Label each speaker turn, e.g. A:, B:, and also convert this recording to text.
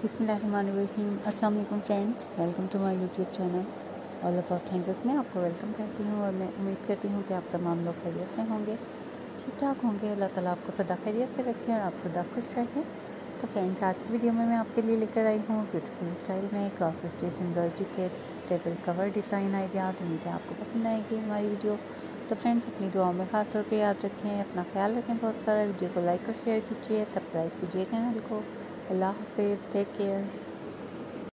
A: अस्सलाम वालेकुम friends, welcome to my YouTube channel. All about handwork में आपको वेलकम करती हूँ और मैं उम्मीद करती हूँ कि आप तमाम लोग खैरियत से होंगे ठीक ठाक होंगे। अल्लाह ताला आपको सदा खैरियत से रखें और आप सदा खुश रहें। तो फ्रेंड्स, आज की वीडियो में मैं आपके लिए लेकर आई हूँ ब्यूटीफुल स्टाइल में क्रॉस स्टेज एम्ब्रॉयडरी के टेबल कवर डिज़ाइन आइडियाज़ उम्मीद है आपको पसंद आएगी हमारी वीडियो। तो फ्रेंड्स, अपनी दुआओं में ख़ास तौर पर याद रखें, अपना ख्याल रखें बहुत सारा। वीडियो को लाइक और शेयर कीजिए सब्सक्राइब कीजिए चैनल को। Allah Hafiz. Take care.